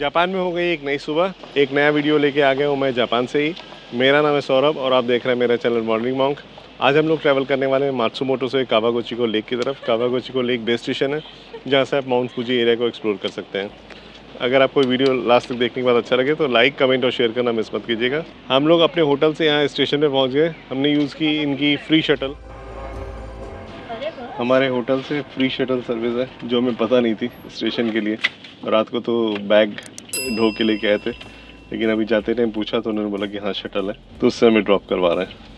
Japan में हो गई एक नई सुबह, एक नया वीडियो लेके आ गया हूँ मैं जापान से ही। मेरा नाम है सौरभ और आप देख रहे हैं मेरा चैनल मॉर्निंग मॉन्क। आज हम लोग ट्रैवल करने वाले हैं मात्सुमोटो से कावागोची को लेक की तरफ़। कावागोची को लेक बेस्ट स्टेशन है, जहाँ से आप माउंट फूजी एरिया को एक्सप्लोर कर सकते हैं। अगर आपको वीडियो लास्ट तक देखने के बाद अच्छा लगे तो लाइक कमेंट और शेयर करना मिस मत कीजिएगा। हम लोग अपने होटल से यहाँ स्टेशन पे पहुँच गए। हमने यूज़ की इनकी फ्री शटल हमारे होटल से फ्री शटल सर्विस है, जो हमें पता नहीं थी स्टेशन के लिए। रात को तो बैग ढो के लेके आए थे, लेकिन अभी जाते टाइम पूछा तो उन्होंने बोला कि हाँ शटल है तो उससे हमें ड्रॉप करवा रहे हैं।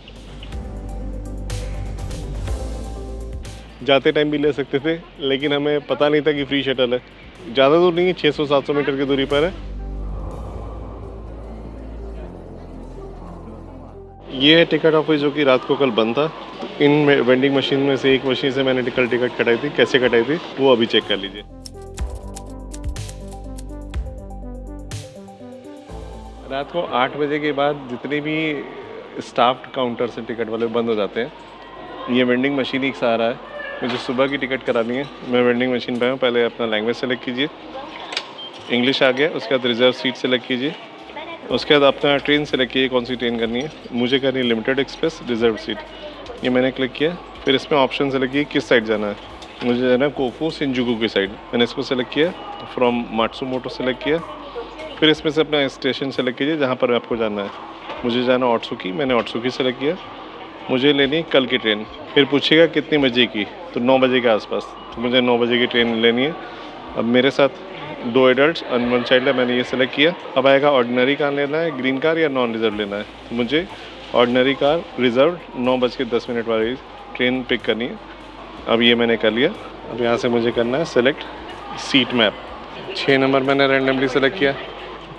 जाते टाइम भी ले सकते थे, लेकिन हमें पता नहीं था कि फ्री शटल है। ज़्यादा दूर नहीं है 600-700 मीटर की दूरी पर है। ये है टिकट ऑफ़िस जो कि रात को कल बंद था इन वेंडिंग मशीन में से एक मशीन से मैंने कल टिकट कटाई थी। कैसे कटाई थी, वो अभी चेक कर लीजिए। रात को आठ बजे के बाद जितने भी स्टाफ काउंटर से टिकट वाले बंद हो जाते हैं। ये वेंडिंग मशीन ही सहारा है। मुझे सुबह की टिकट करानी है। मैं वेंडिंग मशीन पर हूँ। पहले अपना लैंग्वेज सेलेक्ट कीजिए। इंग्लिश आ गया। उसके बाद रिज़र्व सीट सेलेक्ट कीजिए। उसके बाद अपना ट्रेन सेलेक्ट कीजिए। कौन सी ट्रेन करनी है? मुझे करनी है लिमिटेड एक्सप्रेस रिज़र्व सीट ये मैंने क्लिक किया। फिर इसमें ऑप्शन सेलेक्ट किया किस साइड जाना है। मुझे जाना है कोफू सिंजुकू की साइड मैंने इसको सेलेक्ट किया। फ्रॉम माटसू मोटो सेलेक्ट किया। फिर इसमें से अपना स्टेशन सेलेक्ट कीजिए, जहाँ पर आपको जाना है। मुझे जाना ऑटसुकी मैंने ऑटसुकी सेलेक्ट किया। मुझे लेनी कल की ट्रेन फिर पूछेगा कितनी बजे की तो नौ बजे के आसपास। तो मुझे नौ बजे की ट्रेन लेनी है। अब मेरे साथ दो एडल्ट और वन चाइल्ड है, मैंने ये सेलेक्ट किया। अब आएगा ऑर्डिनरी कार लेना है ग्रीन कार या नॉन रिज़र्व लेना है। तो मुझे ऑर्डिनरी कार रिज़र्व नौ बज के दस मिनट वाली ट्रेन पिक करनी है। अब ये मैंने कर लिया। अब यहाँ से मुझे करना है सेलेक्ट सीट मैप छः नंबर मैंने रैंडमली सेलेक्ट किया।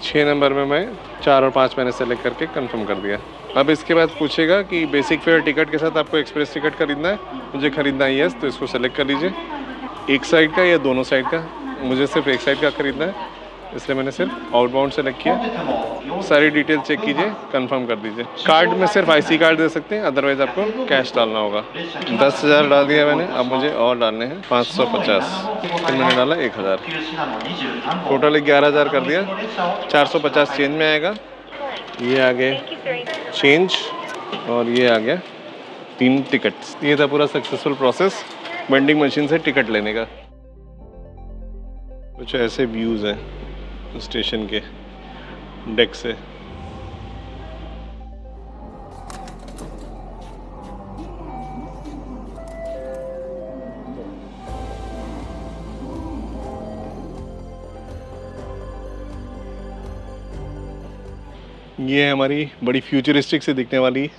छः नंबर में मैं चार और पाँच मैंने सेलेक्ट करके कंफर्म कर दिया। अब इसके बाद पूछेगा कि बेसिक फेयर टिकट के साथ आपको एक्सप्रेस टिकट खरीदना है? मुझे खरीदना है यस तो इसको सेलेक्ट कर लीजिए। एक साइड का या दोनों साइड का? मुझे सिर्फ़ एक साइड का खरीदना है। इसलिए मैंने सिर्फ़ आउटबाउंड सेलेक्ट किया। सारी डिटेल चेक कीजिए कंफर्म कर दीजिए। कार्ड में सिर्फ़ आईसी कार्ड दे सकते हैं अदरवाइज़ आपको कैश डालना होगा। दस हज़ार डाल दिया मैंने, अब मुझे और डालने हैं पाँच सौ पचास। फिर मैंने डाला एक हज़ार। टोटल ग्यारह हज़ार कर दिया। चार सौ पचास चेंज में आएगा। ये आ गए चेंज और ये आ गया तीन टिकट्स ये था पूरा सक्सेसफुल प्रोसेस वेंडिंग मशीन से टिकट लेने का। कुछ ऐसे व्यूज़ हैं। स्टेशन के डेक से। ये है हमारी बड़ी फ्यूचरिस्टिक से दिखने वाली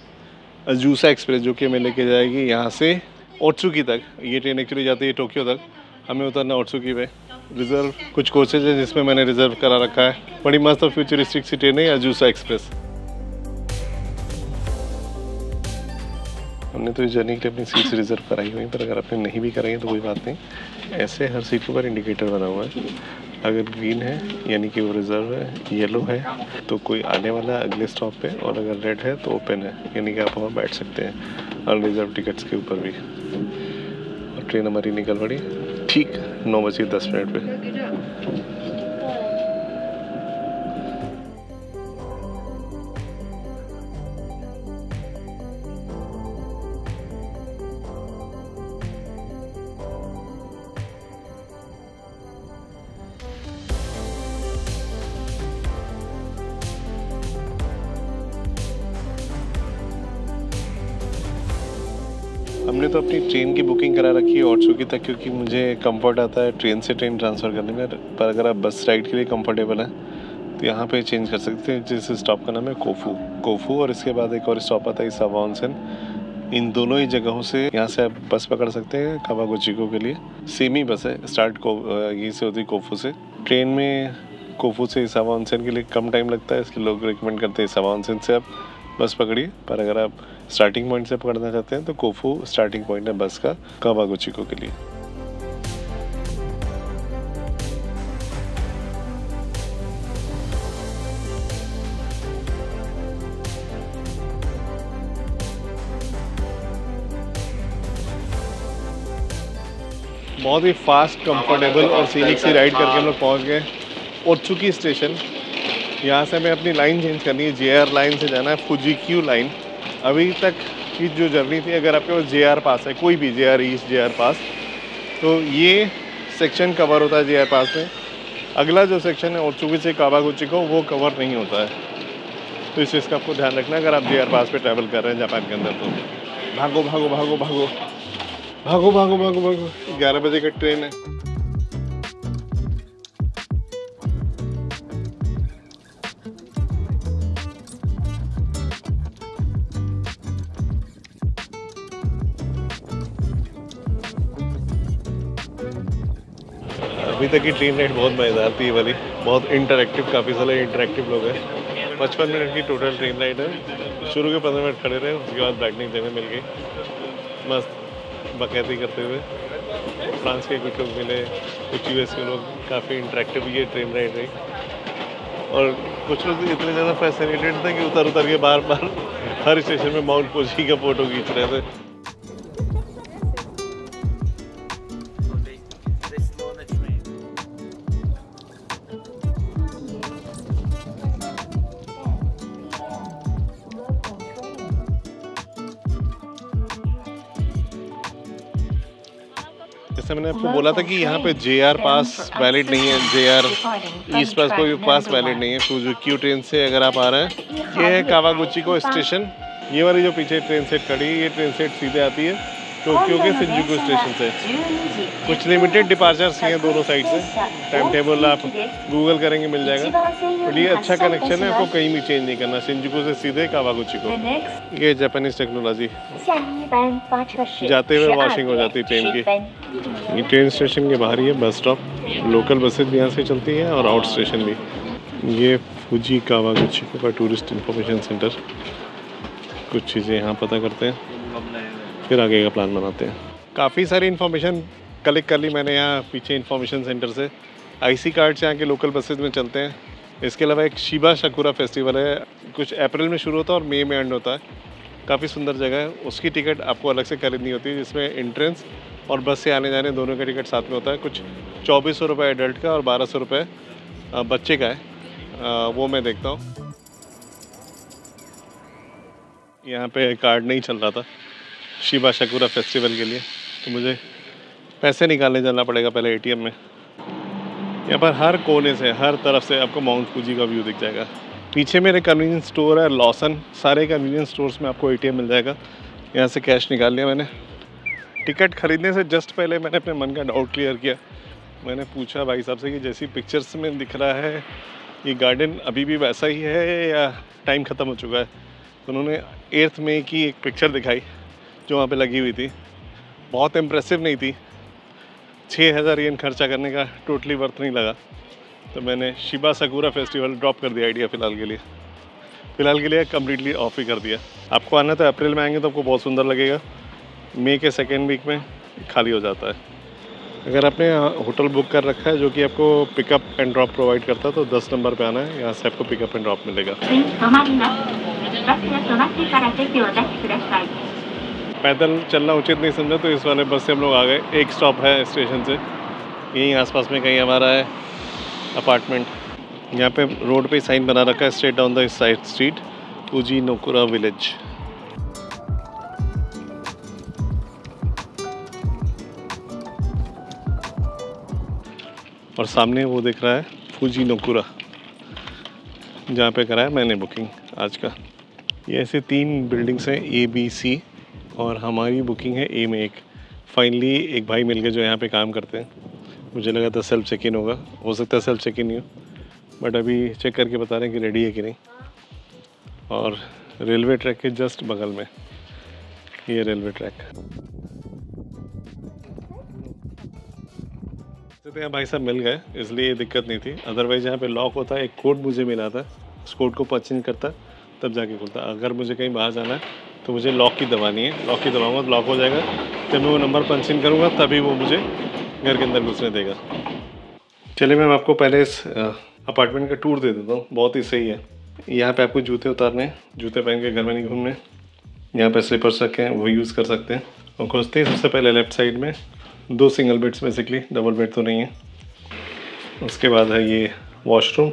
अजूसा एक्सप्रेस जो कि हमें लेके जाएगी यहाँ से ओट्सुकी तक। ये ट्रेन एक्चुअली जाती है टोक्यो तक। हमें उतरना ओट्सुकी पे। रिज़र्व, कुछ कोचेज है जिसमें मैंने रिज़र्व करा रखा है। बड़ी मस्त और फ्यूचरिस्टिक सी ट्रेन है अजूसा एक्सप्रेस हमने तो इस जर्नी के लिए अपनी सीट्स रिज़र्व कराई हुई पर अगर आपने नहीं भी कराई तो कोई बात नहीं। ऐसे हर सीट के ऊपर इंडिकेटर बना हुआ है। अगर ग्रीन है, यानी कि वो रिज़र्व है येलो है तो कोई आने वाला अगले स्टॉप पे, और अगर रेड है तो ओपन है। यानी कि आप वहाँ बैठ सकते हैं और रिज़र्व टिकट्स के ऊपर भी। और ट्रेन हमारी निकल पड़ी। ठीक नौ बजे दस मिनट पे। हमने तो अपनी ट्रेन की बुकिंग करा रखी है ऑटसुकी तक, क्योंकि मुझे कंफर्ट आता है ट्रेन से ट्रेन ट्रांसफ़र करने में। पर अगर आप बस राइड के लिए कंफर्टेबल हैं तो यहाँ पे चेंज कर सकते हैं। जिस स्टॉप का नाम है कोफू कोफू और इसके बाद एक और स्टॉप आता है सवाउनसन इन दोनों ही जगहों से यहाँ से आप बस पकड़ सकते हैं कावागोचिको के लिए। सेम ही बस है स्टार्ट को यहीं से होती है कोफू से। ट्रेन में कोफू से सवाउनसन के लिए कम टाइम लगता है, इसलिए लोग रिकमेंड करते हैं सवाउनसन से आप बस पकड़िए। पर अगर आप स्टार्टिंग पॉइंट से पकड़ना चाहते हैं तो कोफू स्टार्टिंग पॉइंट है बस का कावागुचिको के लिए। बहुत ही फास्ट कंफर्टेबल और सीनिक सी राइड करके हम लोग पहुँच गए। ओचुकी स्टेशन यहाँ से हमें अपनी लाइन चेंज करनी है जे लाइन से जाना है फुजी क्यू लाइन अभी तक की जो जर्नी थी अगर आपके पास जे पास है कोई भी जे आर ईस्ट जे पास तो ये सेक्शन कवर होता है जेआर पास में। अगला जो सेक्शन है और ओचुकी से कावागुची को वो कवर नहीं होता है। तो इस चीज़ का आपको ध्यान रखना अगर आप जेआर पास पे ट्रैवल कर रहे हैं जापान के अंदर तो। भागो भागो भागो भागो। भागो भागो भागो भागो। ग्यारह बजे का ट्रेन है। अभी तक की ट्रेन राइड बहुत मज़ेदार थी वाली। बहुत इंटरेक्टिव काफ़ी सारे इंटरेक्टिव लोग हैं। पचपन मिनट की टोटल ट्रेन राइड है। शुरू के पंद्रह मिनट खड़े रहे, उसके बाद बैठने जगह मिल गई। मस्त बकैती करते हुए। फ्रांस के कुछ लोग मिले, कुछ यूएस के लोग, काफ़ी इंटरेक्टिव ये ट्रेन राइड रही। और कुछ लोग इतने ज़्यादा फैसिनेटेड थे कि उतर उतर के बार बार हर स्टेशन में माउंट पोजी का फ़ोटो खींच रहे थे। जैसे मैंने आपको बोला था कि यहाँ पे जे आर पास वैलिड नहीं है जे आर ईस्ट पास कोई पास वैलिड नहीं है तो क्यू ट्रेन से अगर आप आ रहे हैं ये है कावागुची को स्टेशन ये वाली जो पीछे ट्रेन सेट खड़ी है ये ट्रेन सेट सीधे आती है। टोक्यो के सिंजुकू स्टेशन से। कुछ लिमिटेड डिपार्चर्स हैं दोनों साइड से। टाइम टेबल आप गूगल करेंगे मिल जाएगा। बट ये अच्छा कनेक्शन है आपको कहीं भी चेंज नहीं करना। सिंजुकू से सीधे कावागुची को। ये जापानीज टेक्नोलॉजी जाते हुए वॉशिंग हो जाती है ट्रेन की। ये ट्रेन स्टेशन के बाहर ही है बस स्टॉप लोकल बसेज भी यहाँ से चलती हैं और आउट स्टेशन भी। ये फूजी कावागुची का टूरिस्ट इंफॉर्मेशन सेंटर कुछ चीज़ें यहाँ पता करते हैं। फिर आगे का प्लान बनाते हैं। काफ़ी सारी इन्फॉर्मेशन कलेक्ट कर ली मैंने यहाँ पीछे इन्फॉर्मेशन सेंटर से। आईसी कार्ड्स यहाँ के लोकल बसेज में चलते हैं। इसके अलावा एक शिबा शकुरा फेस्टिवल है। कुछ अप्रैल में शुरू होता है और मई में एंड होता है। काफ़ी सुंदर जगह है। उसकी टिकट आपको अलग से खरीदनी होती है, जिसमें एंट्रेंस और बस से आने जाने दोनों का टिकट साथ में होता है। कुछ चौबीस सौ एडल्ट का और बारह सौ बच्चे का है। वो मैं देखता हूँ। यहाँ पे कार्ड नहीं चल रहा था। शिबा शकुरा फेस्टिवल के लिए। तो मुझे पैसे निकालने जाना पड़ेगा पहले एटीएम में। यहाँ पर हर कोने से, हर तरफ़ से आपको माउंट फूजी का व्यू दिख जाएगा। पीछे मेरे कन्वीनियंस स्टोर है लॉसन सारे कन्वीनियंस स्टोर्स में आपको एटीएम मिल जाएगा। यहाँ से कैश निकाल लिया मैंने। टिकट खरीदने से जस्ट पहले मैंने अपने मन का डाउट क्लियर किया। मैंने पूछा भाई साहब से कि जैसी पिक्चर्स में दिख रहा है, ये गार्डन अभी भी वैसा ही है या टाइम ख़त्म हो चुका है? तो उन्होंने एर्थ में की एक पिक्चर दिखाई। जो वहाँ पे लगी हुई थी। बहुत इम्प्रेसिव नहीं थी। छः हज़ार येन खर्चा करने का टोटली वर्थ नहीं लगा। तो मैंने शिबा सकूरा फेस्टिवल ड्रॉप कर दिया आइडिया फ़िलहाल के लिए। फ़िलहाल के लिए कम्प्लीटली ऑफ़ ही कर दिया। आपको आना तो अप्रैल में आएँगे तो आपको बहुत सुंदर लगेगा। मई के सेकेंड वीक में खाली हो जाता है। अगर आपने होटल बुक कर रखा है जो कि आपको पिकअप एंड ड्रॉप प्रोवाइड करता है तो 10 नंबर पे आना है। यहाँ से आपको पिकअप एंड ड्रॉप मिलेगा। पैदल चलना उचित नहीं समझा तो इस वाले बस से हम लोग आ गए। एक स्टॉप है स्टेशन से। यहीं आसपास में कहीं हमारा है अपार्टमेंट यहाँ पे रोड पे साइन बना रखा है straight down the side street Uji Nokura village और सामने वो दिख रहा है फूजी नोकुरा जहाँ पे करा है मैंने बुकिंग आज का। ये ऐसे तीन बिल्डिंग्स हैं ए बी सी और हमारी बुकिंग है ए में एक। फाइनली एक भाई मिल गए जो यहाँ पे काम करते हैं। मुझे लगा था सेल्फ चेक इन होगा। हो सकता है सेल्फ चेक इन ही। हो बट अभी चेक करके बता रहे हैं कि रेडी है कि नहीं। और रेलवे ट्रैक के जस्ट बगल में। ये रेलवे ट्रैक तो यहाँ भाई साहब मिल गए। इसलिए दिक्कत नहीं थी। अदरवाइज़ यहाँ पे लॉक होता है एक कोड मुझे मिला था। उस कोड को परचेंज करता, तब जाके खुलता। अगर मुझे कहीं बाहर जाना है तो मुझे लॉक की दबानी है। लॉक की दबाऊँगा तो लॉक हो जाएगा। जब मैं वो नंबर पंच इन करूँगा, तभी वो मुझे घर के अंदर घुसने देगा। चलिए मैम, आपको पहले इस अपार्टमेंट का टूर दे देता हूँ। बहुत ही सही है। यहाँ पे आपको जूते उतारने जूते पहन के घर में नहीं घूमने। यहाँ पे स्लीपर्स रखे हैं, वो यूज़ कर सकते हैं। और खोजते हैं सबसे पहले लेफ़्ट साइड में। दो single beds basically double bed तो नहीं है। उसके बाद है ये वॉशरूम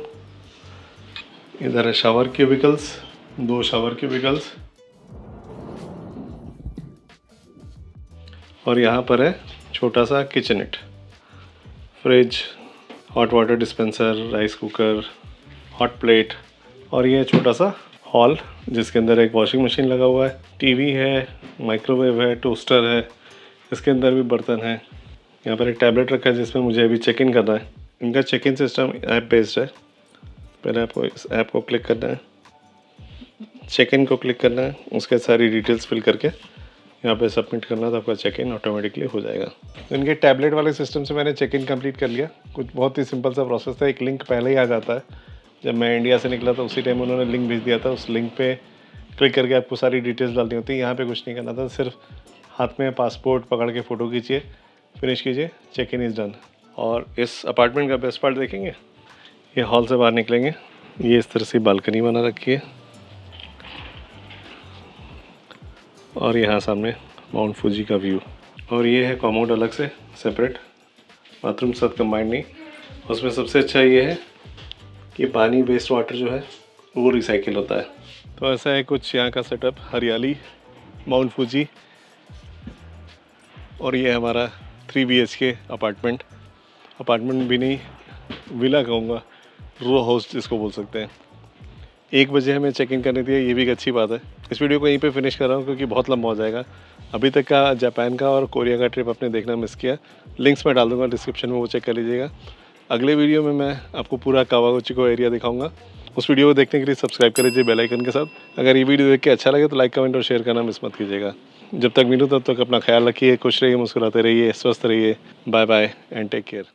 इधर है शावर क्यूबिकल्स दो शावर क्यूबिकल्स और यहाँ पर है छोटा सा kitchenette fridge hot water dispenser rice cooker hot plate और ये छोटा सा हॉल जिसके अंदर एक वॉशिंग मशीन लगा हुआ है। टीवी है माइक्रोवेव है टोस्टर है, इसके अंदर भी बर्तन है। यहाँ पर एक टैबलेट रखा है जिसमें मुझे अभी चेक इन करना है। इनका check in system app based है। पहले आपको इस ऐप को क्लिक करना है। चेक इन को क्लिक करना है, उसके सारी डिटेल्स फिल करके। यहाँ पे सबमिट करना तो आपका चेक इन ऑटोमेटिकली हो जाएगा। तो इनके टैबलेट वाले सिस्टम से मैंने चेक इन कंप्लीट कर लिया। कुछ बहुत ही सिंपल सा प्रोसेस था, एक लिंक पहले ही आ जाता है। जब मैं इंडिया से निकला था, उसी टाइम उन्होंने लिंक भेज दिया था। उस लिंक पे क्लिक करके आपको सारी डिटेल्स डालनी होती है। यहाँ पे कुछ नहीं करना था, सिर्फ़ हाथ में पासपोर्ट पकड़ के फ़ोटो खींचिए फिनिश कीजिए चेक इन इज़ डन और इस अपार्टमेंट का बेस्ट पार्ट देखेंगे? ये हॉल से बाहर निकलेंगे। ये इस तरह से बालकनी बना रखी है। और यहाँ सामने माउंट फूजी का व्यू और ये है कॉमोड अलग से सेपरेट बाथरूम साथ कम्बाइंड नहीं। उसमें सबसे अच्छा ये है कि पानी वेस्ट वाटर जो है, वो रिसाइकिल होता है। तो ऐसा है कुछ यहाँ का सेटअप हरियाली माउंट फूजी और ये हमारा three B H K apartment apartment भी नहीं विला कहूँगा। रो हाउस जिसको बोल सकते हैं। एक बजे हमें चेक इन करनी थी ये भी एक अच्छी बात है। इस वीडियो को यहीं पे फिनिश कर रहा हूँ क्योंकि बहुत लंबा हो जाएगा। अभी तक का जापान का और कोरिया का ट्रिप आपने देखना मिस किया। लिंक्स मैं डाल दूँगा डिस्क्रिप्शन में, वो चेक कर लीजिएगा। अगले वीडियो में मैं आपको पूरा कावागोची को एरिया दिखाऊँगा। उस वीडियो को देखने के लिए सब्सक्राइब कर लीजिए बेल आइकन के साथ। अगर ये वीडियो देख के अच्छा लगे तो लाइक कमेंट और शेयर करना मिस मत कीजिएगा। जब तक मिलूँ तब तक अपना ख्याल रखिए, खुश रहिए, मुस्कुराते रहिए, स्वस्थ रहिए। Bye bye and take care